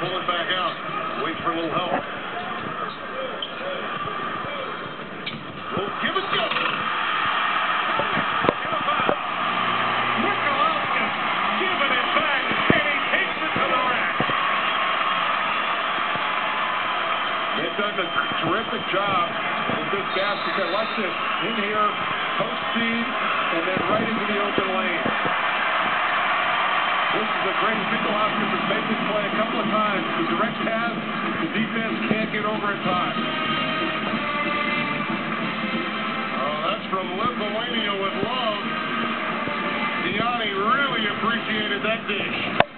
pull it back out. Waits for a little help. Will give it go. They've done a terrific job with this basket. Watch this. In here, post feed, and then right into the open lane. This is the great Mikalauskas has made this play times. The direct pass, the defense can't get over in time. Oh, that's from Lithuania with love. Diane really appreciated that dish.